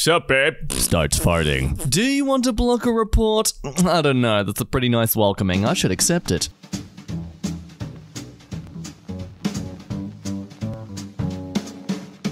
Sup, babe? Starts farting. Do you want to block a report? I don't know. That's a pretty nice welcoming. I should accept it.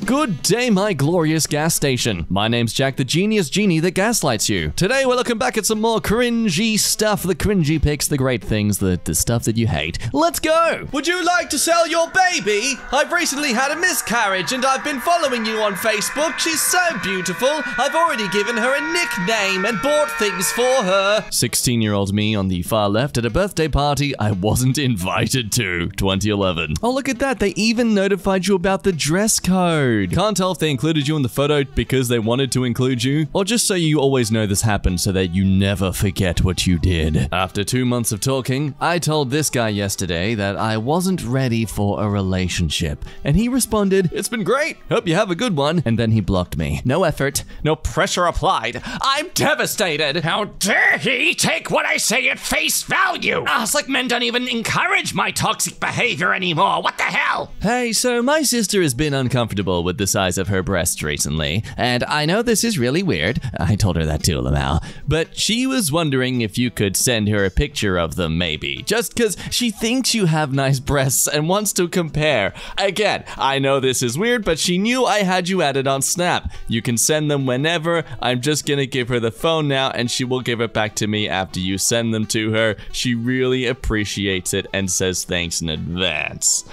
Good day, my glorious gas station. My name's Jack, the genius genie that gaslights you. Today, we're looking back at some more cringy stuff, the cringy pics, the great things, the, the stuff that you hate. Let's go! Would you like to sell your baby? I've recently had a miscarriage and I've been following you on Facebook. She's so beautiful. I've already given her a nickname and bought things for her. 16 year old me on the far left at a birthday party I wasn't invited to, 2011. Oh, look at that. They even notified you about the dress code. Can't tell if they included you in the photo because they wanted to include you, or just so you always know this happened so that you never forget what you did. After two months of talking, I told this guy yesterday that I wasn't ready for a relationship, and he responded, It's been great. Hope you have a good one. And then he blocked me. No effort, no pressure applied. I'm devastated. How dare he take what I say at face value? Ah, it's like men don't even encourage my toxic behavior anymore. What the hell? Hey, so my sister has been uncomfortable with the size of her breasts recently, and I know this is really weird. I told her that too, Lamau. But she was wondering if you could send her a picture of them, maybe, just because she thinks you have nice breasts and wants to compare. Again, I know this is weird, but she knew I had you added on Snap. You can send them whenever. I'm just gonna give her the phone now, and she will give it back to me after you send them to her. She really appreciates it and says thanks in advance.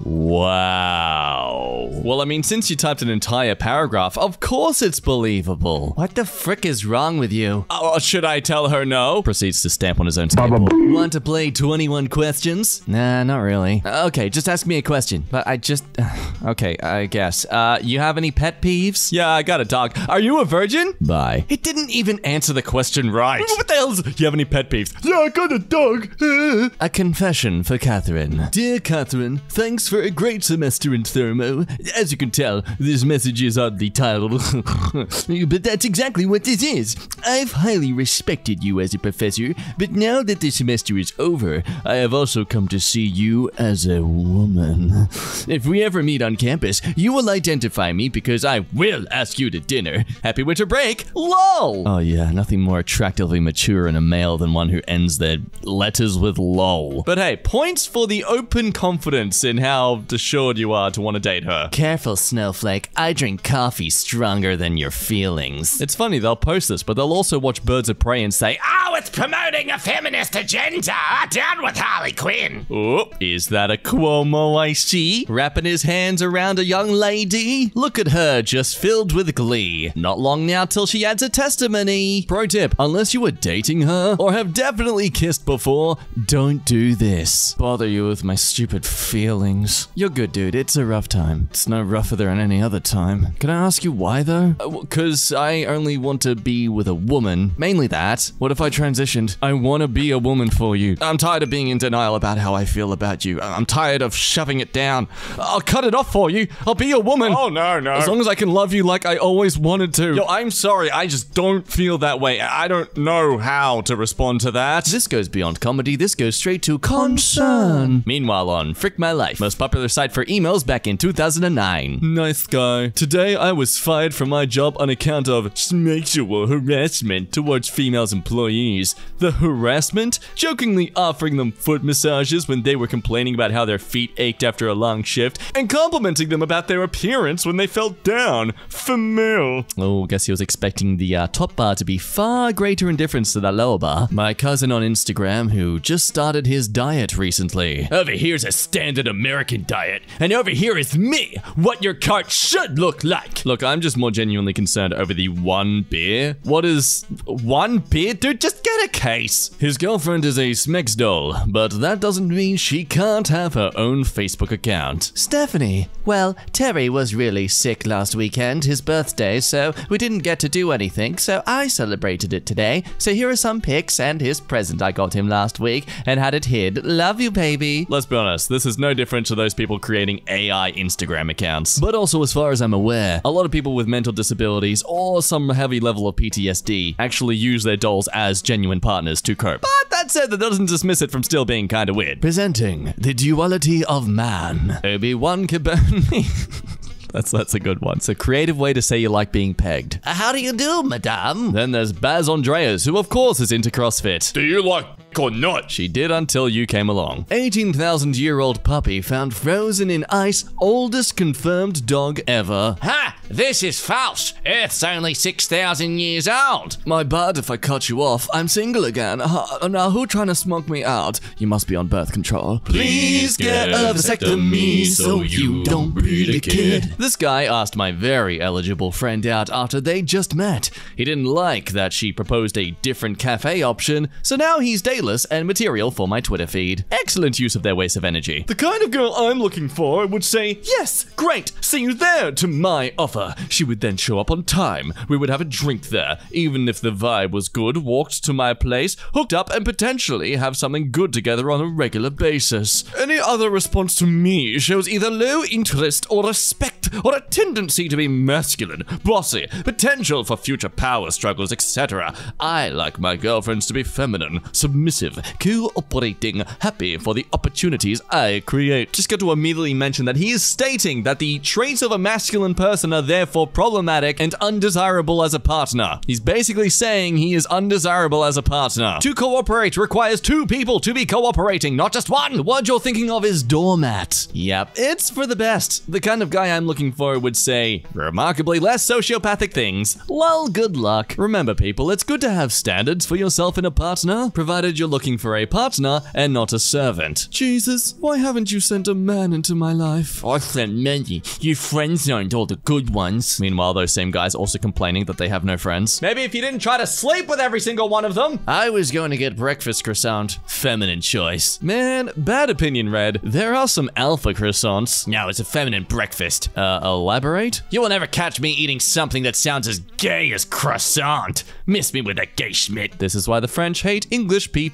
Wow. Well, I mean, since you typed an entire paragraph, of course it's believable. What the frick is wrong with you? Oh, should I tell her no? Proceeds to stamp on his own table. Want to play 21 questions? Nah, not really. Okay, just ask me a question. But I just... Okay, I guess. Uh, you have any pet peeves? Yeah, I got a dog. Are you a virgin? Bye. It didn't even answer the question right. What the hell's... You have any pet peeves? Yeah, I got a dog. a confession for Catherine. Dear Catherine, thanks for a great semester in Thermo. Uh, as you can tell, this message is oddly titled. but that's exactly what this is. I've highly respected you as a professor, but now that the semester is over, I have also come to see you as a woman. If we ever meet on campus, you will identify me because I will ask you to dinner. Happy winter break! LOL! Oh yeah, nothing more attractively mature in a male than one who ends their letters with LOL. But hey, points for the open confidence in how assured you are to want to date her. Careful, Snowflake. I drink coffee stronger than your feelings. It's funny, they'll post this, but they'll also watch Birds of Prey and say, Oh, it's promoting a feminist agenda. Ah, down with Harley Quinn. Oh, is that a Cuomo I see? Wrapping his hands around a young lady? Look at her, just filled with glee. Not long now till she adds a testimony. Pro tip, unless you were dating her or have definitely kissed before, don't do this. Bother you with my stupid feelings. You're good, dude. It's a rough time. It's no rougher than any other time. Can I ask you why, though? Uh, because I only want to be with a woman. Mainly that. What if I transitioned? I want to be a woman for you. I'm tired of being in denial about how I feel about you. I'm tired of shoving it down. I'll cut it off for you. I'll be a woman. Oh, no, no. As long as I can love you like I always wanted to. Yo, I'm sorry. I just don't feel that way. I don't know how to respond to that. This goes beyond comedy. This goes straight to concern. Meanwhile, on Frick My Life, most popular site for emails back in 2009. Nice guy. Today, I was fired from my job on account of sexual harassment towards females employees. The harassment? Jokingly offering them foot massages when they were complaining about how their feet ached after a long shift, and complimenting them about their appearance when they felt down. Famil. Oh, guess he was expecting the uh, top bar to be far greater indifference to the lower bar. My cousin on Instagram, who just started his diet recently. Over here's a standard American diet, and over here is me, what your cart should look like. Look, I'm just more genuinely concerned over the one beer. What is one beer? Dude, just get a case. His girlfriend is a Smex doll, but that doesn't mean she can't have her own Facebook account. Stephanie, well, Terry was really sick last weekend, his birthday, so we didn't get to do anything, so I celebrated it today. So here are some pics and his present I got him last week and had it hid. Love you, baby. Let's be honest, this is no different to those people creating AI Instagram accounts. But also, as far as I'm aware, a lot of people with mental disabilities or some heavy level of PTSD actually use their dolls as genuine partners to cope. But that said, that doesn't dismiss it from still being kinda weird. Presenting the duality of man. Obi-Wan Kenobi. That's that's a good one. It's a creative way to say you like being pegged. How do you do, madame? Then there's Baz Andreas, who of course is into CrossFit. Do you like or not? She did until you came along. 18,000 year old puppy found frozen in ice, oldest confirmed dog ever. Ha! This is false. Earth's only 6,000 years old. My bad if I cut you off. I'm single again. Uh, now, who trying to smoke me out? You must be on birth control. Please get a vasectomy so you don't breed a kid. This guy asked my very eligible friend out after they just met. He didn't like that she proposed a different cafe option, so now he's and material for my Twitter feed. Excellent use of their waste of energy. The kind of girl I'm looking for would say, Yes, great, see you there to my offer. She would then show up on time. We would have a drink there, even if the vibe was good, walked to my place, hooked up, and potentially have something good together on a regular basis. Any other response to me shows either low interest or respect or a tendency to be masculine, bossy, potential for future power struggles, etc. I like my girlfriends to be feminine, submissive, cooperating, happy for the opportunities I create. Just got to immediately mention that he is stating that the traits of a masculine person are therefore problematic and undesirable as a partner. He's basically saying he is undesirable as a partner. To cooperate requires two people to be cooperating, not just one. The word you're thinking of is doormat. Yep, it's for the best. The kind of guy I'm looking for would say remarkably less sociopathic things. Well, good luck. Remember, people, it's good to have standards for yourself in a partner, provided you're looking for a partner and not a servant. Jesus, why haven't you sent a man into my life? I sent many. You friend zoned all the good ones. Meanwhile, those same guys also complaining that they have no friends. Maybe if you didn't try to sleep with every single one of them. I was going to get breakfast croissant. Feminine choice. Man, bad opinion, Red. There are some alpha croissants. No, it's a feminine breakfast. Uh, elaborate? You will never catch me eating something that sounds as gay as croissant. Miss me with a gay schmidt. This is why the French hate English people.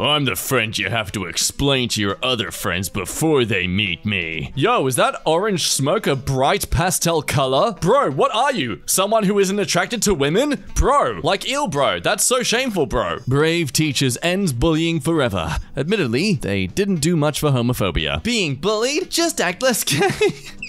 I'm the friend you have to explain to your other friends before they meet me. Yo, is that orange smoke a bright pastel color? Bro, what are you? Someone who isn't attracted to women? Bro, like ill bro, that's so shameful, bro. Brave teachers ends bullying forever. Admittedly, they didn't do much for homophobia. Being bullied? Just act less gay.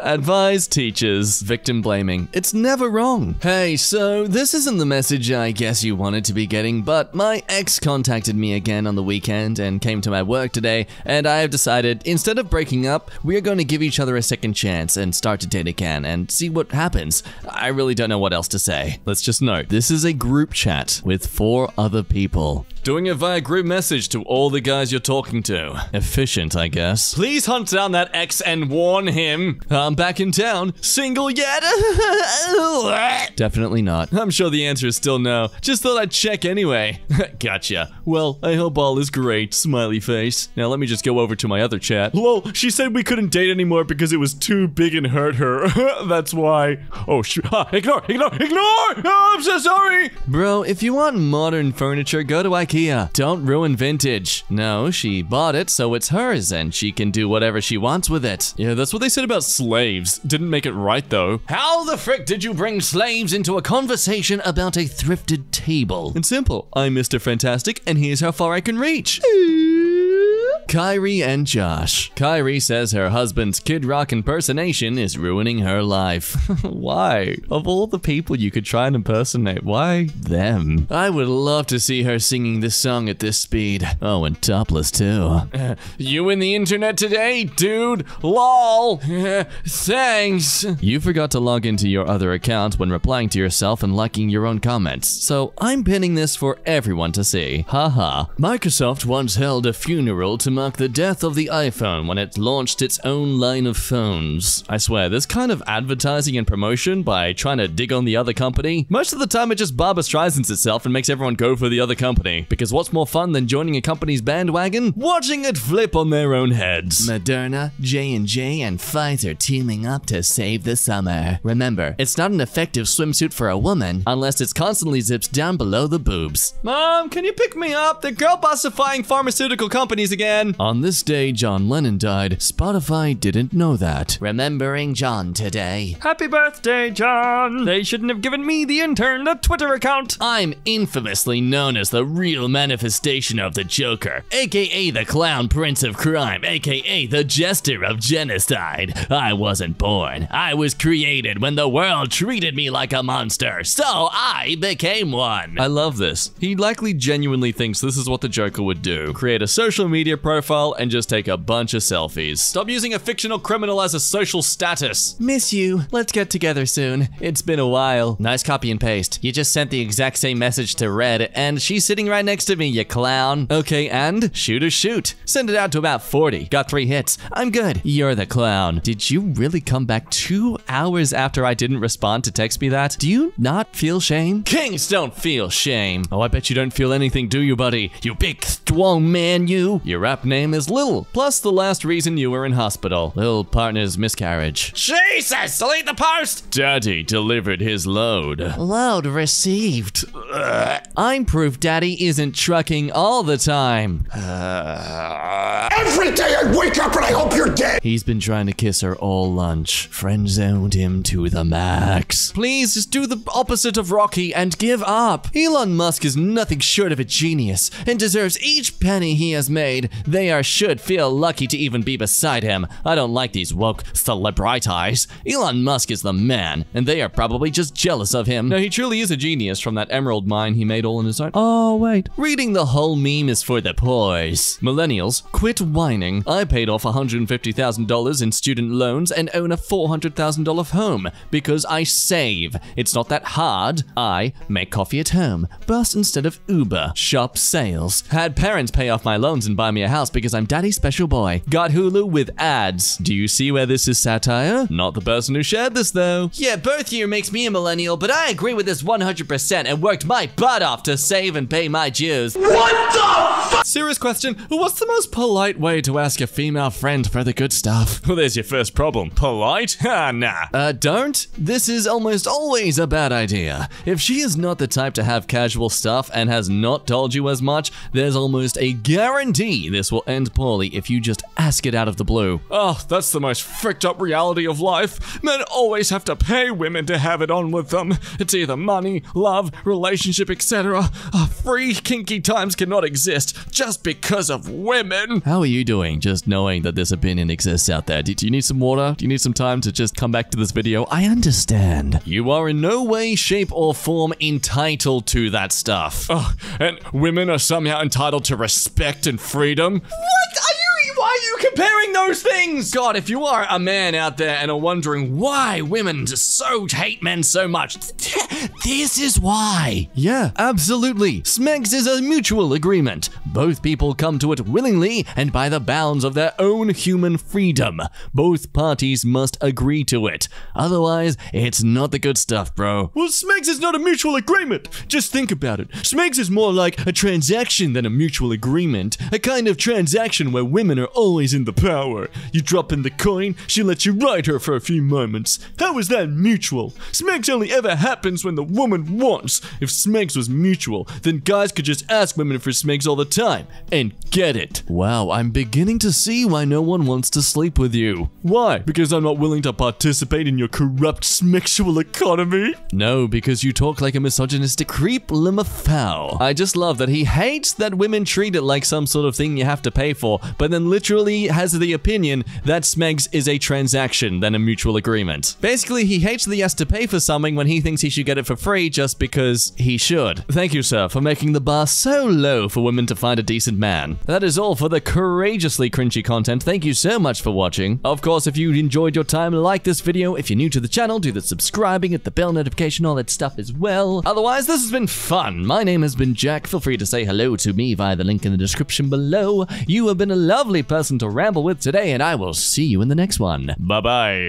Advise teachers. Victim blaming. It's never wrong. Hey, so this isn't the message I guess you wanted to be getting, but my ex contacted me again on the weekend and came to my work today, and I have decided instead of breaking up, we are going to give each other a second chance and start to date again and see what happens. I really don't know what else to say. Let's just note this is a group chat with four other people. Doing it via group message to all the guys you're talking to. Efficient, I guess. Please hunt down that ex and warn him. I'm back in town. Single yet? Definitely not. I'm sure the answer is still no. Just thought I'd check anyway. gotcha. Well, I hope all is great. Smiley face. Now let me just go over to my other chat. Lol, she said we couldn't date anymore because it was too big and hurt her. That's why. Oh, shoot. Ah, ignore, ignore, ignore! Oh, I'm so sorry! Bro, if you want modern furniture, go to IKEA. Don't ruin vintage. No, she bought it, so it's hers, and she can do whatever she wants with it. Yeah, that's what they said about slaves. Didn't make it right, though. How the frick did you bring slaves into a conversation about a thrifted table? It's simple. I'm Mr. Fantastic, and here's how far I can reach. Kyrie and Josh. Kyrie says her husband's Kid Rock impersonation is ruining her life. why? Of all the people you could try and impersonate, why them? I would love to see her singing this song at this speed. Oh, and topless too. You in the internet today, dude? Lol. Thanks. You forgot to log into your other account when replying to yourself and liking your own comments, so I'm pinning this for everyone to see. Haha. Microsoft once held a funeral to mark the death of the iPhone when it launched its own line of phones. I swear, this kind of advertising and promotion by trying to dig on the other company, most of the time it just Barbara Streisands itself and makes everyone go for the other company. Because what's more fun than joining a company's bandwagon? Watching it flip on their own heads. Moderna, J&J, and Pfizer teaming up to save the summer. Remember, it's not an effective swimsuit for a woman unless it's constantly zips down below the boobs. Mom, can you pick me up? They're girl bossifying pharmaceutical companies again. Question? On this day John Lennon died, Spotify didn't know that. Remembering John today. Happy birthday, John! They shouldn't have given me, the intern, the Twitter account. I'm infamously known as the real manifestation of the Joker, aka the clown prince of crime, aka the jester of genocide. I wasn't born. I was created when the world treated me like a monster, so I became one. I love this. He likely genuinely thinks this is what the Joker would do. Create a social media profile and just take a bunch of selfies. Stop using a fictional criminal as a social status. Miss you. Let's get together soon. It's been a while. Nice copy and paste. You just sent the exact same message to Red, and she's sitting right next to me, you clown. Okay, and shoot or shoot. Send it out to about 40. Got three hits. I'm good. You're the clown. Did you really come back two hours after I didn't respond to text me that? Do you not feel shame? Kings don't feel shame. Oh, I bet you don't feel anything, do you, buddy? You big, strong man, you. Your rap name is Lil, plus the last reason you were in hospital. Lil partner's miscarriage. Jesus! Delete the post! Daddy delivered his load. Load received. I'm proof daddy isn't trucking all the time. Uh, every day I wake up and I hope you're dead. He's been trying to kiss her all lunch. Friend zoned him to the max. Please just do the opposite of Rocky and give up. Elon Musk is nothing short of a genius and deserves each penny he has made. They are should feel lucky to even be beside him. I don't like these woke celebrities. Elon Musk is the man, and they are probably just jealous of him. No, he truly is a genius from that emerald mine he made all on his own. Oh, wait. Reading the whole meme is for the poors. Millennials, quit whining. I paid off $150,000 in student loans and own a $400,000 home because I save. It's not that hard. I make coffee at home, bus instead of Uber, shop sales. Had parents pay off my loans and buy me a house because I'm daddy's special boy. Got Hulu with ads. Do you see where this is satire? Not the person who shared this though. Yeah, birth year makes me a millennial, but I agree with this 100% and worked my butt off to save and pay my dues. What the Serious question. What's the most polite way to ask a female friend for the good stuff? Well, there's your first problem. Polite? Ah, nah. Uh, don't? This is almost always a bad idea. If she is not the type to have casual stuff and has not told you as much, there's almost a guarantee this will end poorly if you just ask it out of the blue. Oh, that's the most fricked up reality of life. Men always have to pay women to have it on with them. It's either money, love, relationship, etc. Uh, free kinky times cannot exist just because of women. How are you doing just knowing that this opinion exists out there? Do, do you need some water? Do you need some time to just come back to this video? I understand. You are in no way, shape, or form entitled to that stuff. Oh, and women are somehow entitled to respect and freedom? What those things? God, if you are a man out there and are wondering why women just so hate men so much, this is why. Yeah, absolutely. Smegs is a mutual agreement. Both people come to it willingly and by the bounds of their own human freedom. Both parties must agree to it. Otherwise, it's not the good stuff, bro. Well, Smegs is not a mutual agreement. Just think about it. Smegs is more like a transaction than a mutual agreement. A kind of transaction where women are always in the power. You drop in the coin, she lets you ride her for a few moments. How is that mutual? Smegs only ever happens when the woman wants. If Smegs was mutual, then guys could just ask women for Smegs all the time and get it. Wow, I'm beginning to see why no one wants to sleep with you. Why? Because I'm not willing to participate in your corrupt Smexual economy? No, because you talk like a misogynistic creep limafowl. I just love that he hates that women treat it like some sort of thing you have to pay for, but then literally has the opinion that Smegs is a transaction than a mutual agreement. Basically, he hates that he has to pay for something when he thinks he should get it for free just because he should. Thank you, sir, for making the bar so low for women to find a decent man. That is all for the courageously cringy content. Thank you so much for watching. Of course, if you enjoyed your time, like this video. If you're new to the channel, do the subscribing, hit the bell notification, all that stuff as well. Otherwise, this has been fun. My name has been Jack. Feel free to say hello to me via the link in the description below. You have been a lovely person to ramble with today, and I will see you in the next one. Bye bye.